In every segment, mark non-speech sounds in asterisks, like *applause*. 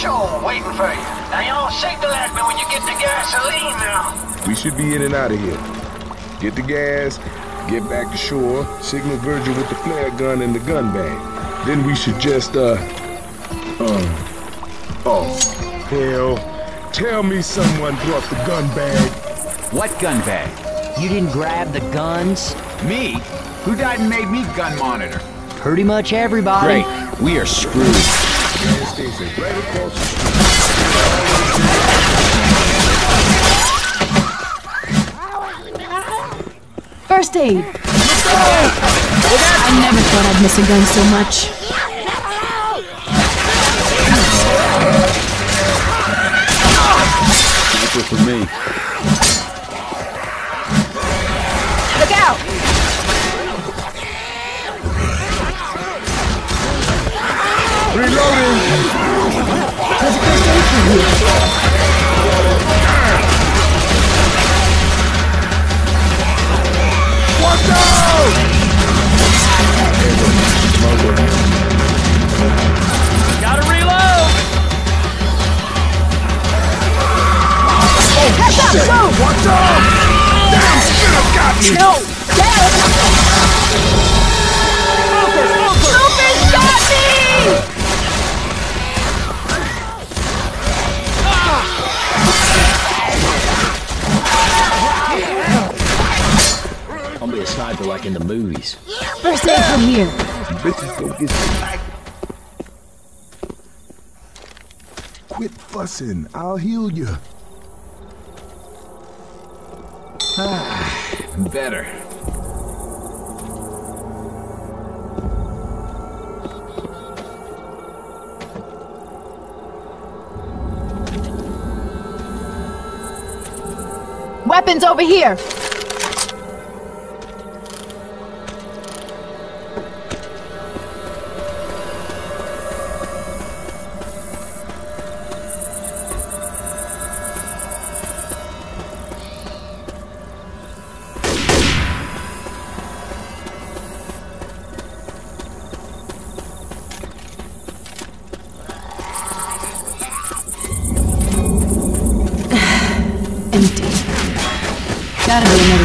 shore waiting for you. Now y'all signal at me when you get the gasoline now. We should be in and out of here. Get the gas, get back to shore, signal Virgil with the flare gun and the gun bag. Then we should just, uh, uh, oh, hell. Tell me someone brought the gun bag. What gun bag? You didn't grab the guns? Me? Who died and made me gun monitor? Pretty much everybody. Great. We are screwed. Gas station right across the street. First aid. I never thought I'd miss a gun so much. Sniper for me. Look out! Reloading! There's a aid here. Watch out! Gotta reload! Heads up! Move! Watch out! Damn, Skinner got me! No! Like in the movies. First aid from here. Bitches go get some. Quit fussing. I'll heal you. *sighs* Better. Weapons over here!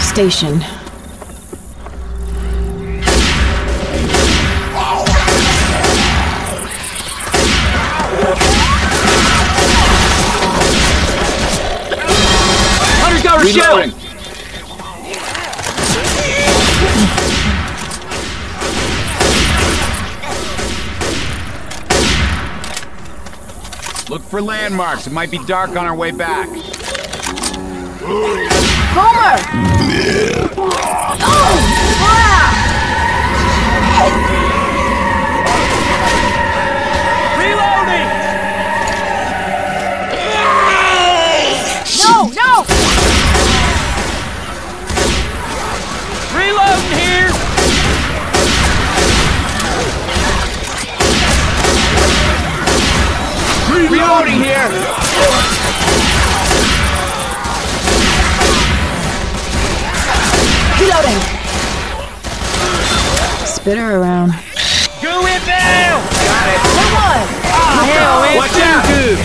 Station. Hunter's got Reloading. Look for landmarks. It might be dark on our way back. *laughs* Homer! Oh! Ah! Spitter around. Go inbound! Got it. Hit one! Ah, Hell, Watch out! Good.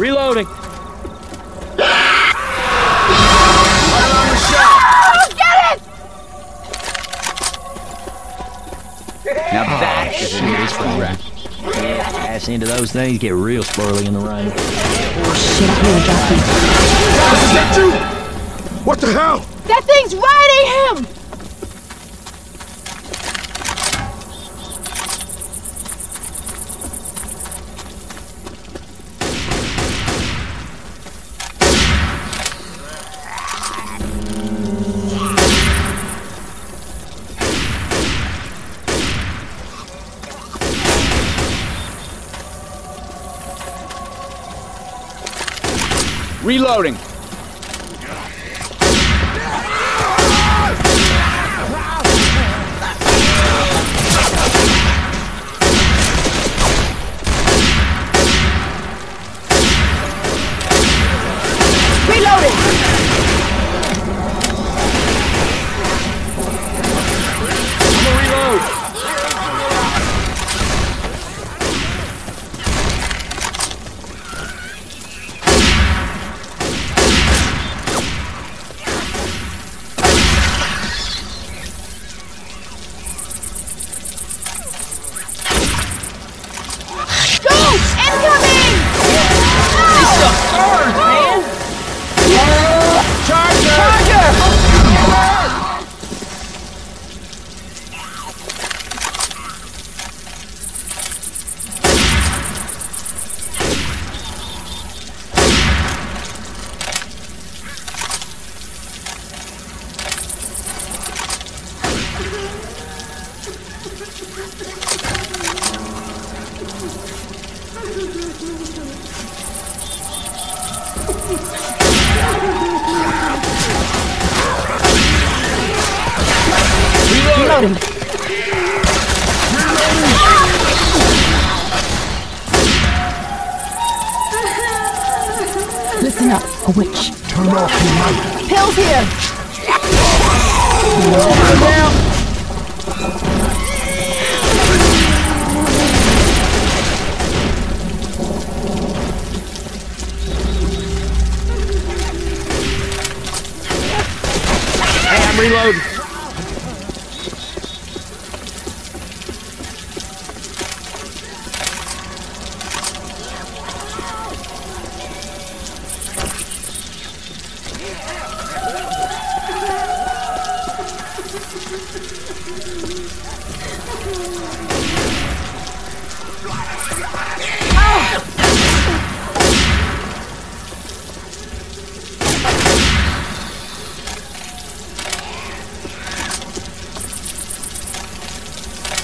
Reloading. Oh, get it! Now that is an Shit is for wreck. Yeah, pass into those things, get real squirrely in the rain. Shit, I hear a jockey. What the hell? That thing's riding him! Reloading! Listen up, a witch. Turn off your light. Pills here. Hey, I'm reloading.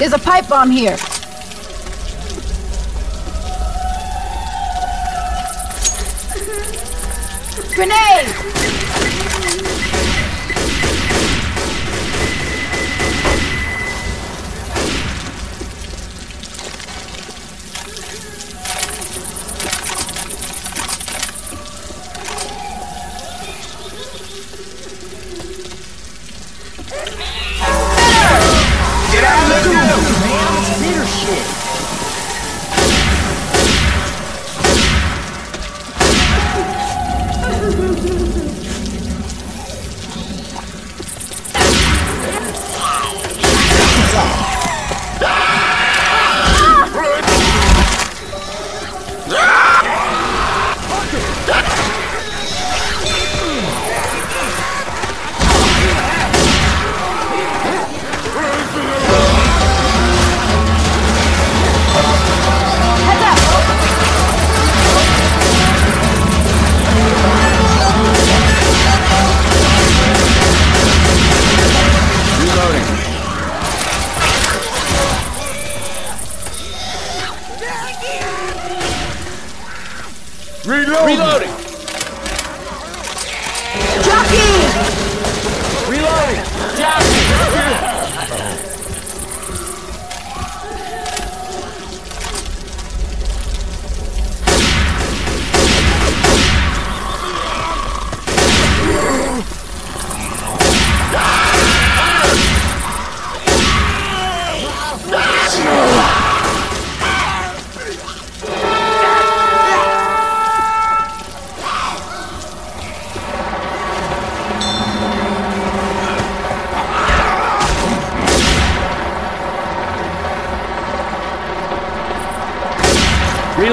There's a pipe bomb here. Grenade!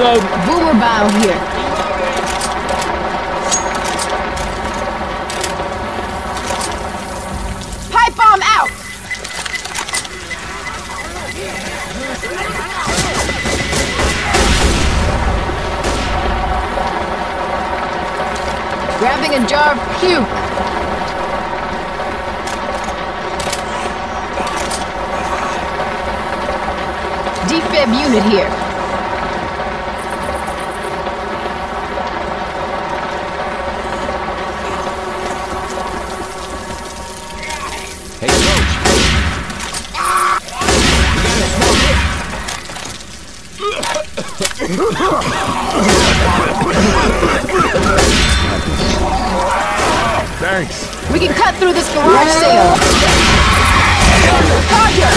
Reload. Boomer bow here. Pipe bomb out! Grabbing a jar of puke. Defib unit here. Hey, coach. Thanks. We can cut through this garage sale. Roger!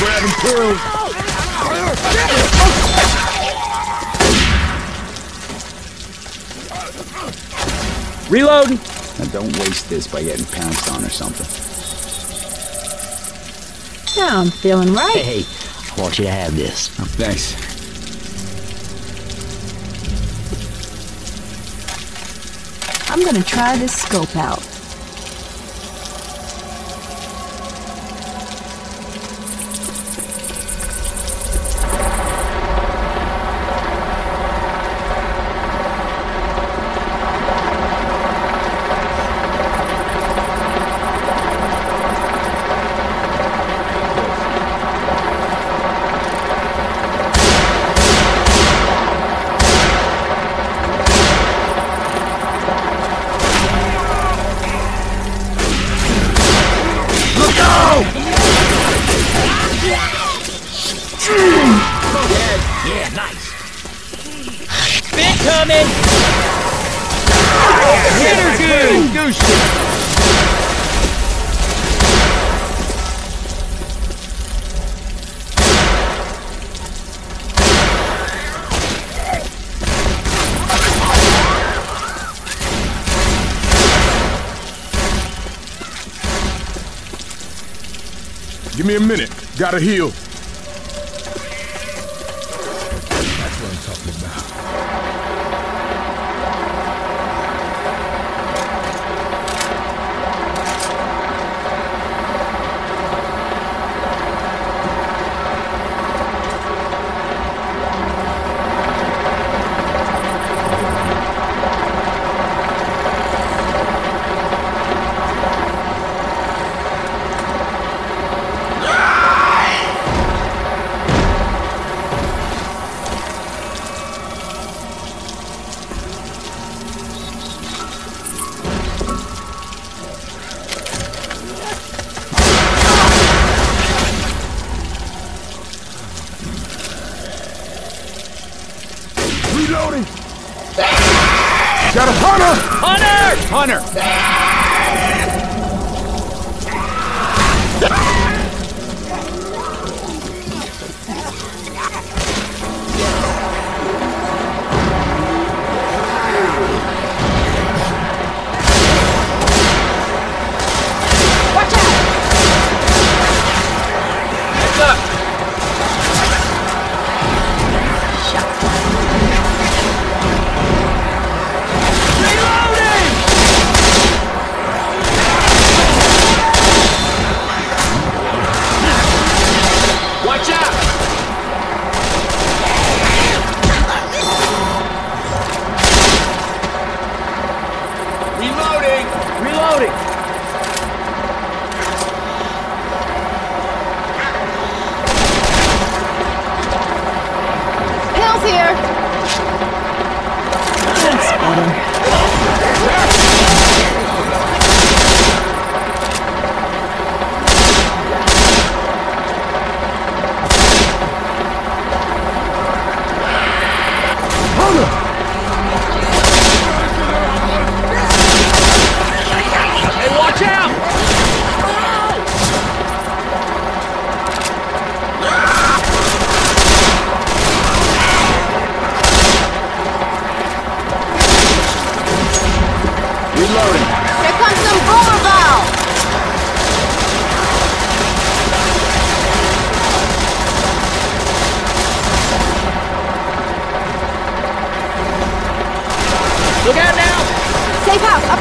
Grabbing pills. Reloading. Now don't waste this by getting pounced on or something. Now I'm feeling right. Hey, I want you to have this. Oh, thanks. I'm gonna try this scope out. Coming! Hit her good! Goose Give me a minute. Gotta heal. Reloading.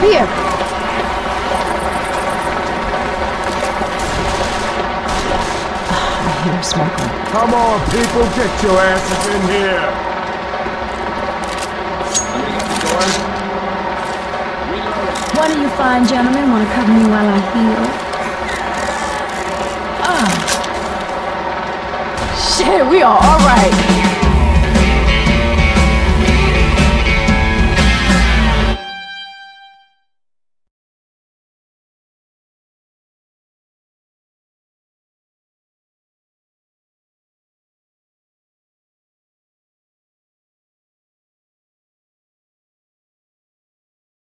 Here! *sighs* I hear smoking. Come on, people. Get your asses in here. One of you fine gentlemen want to cover me while I heal? Ah. Shit, we are alright.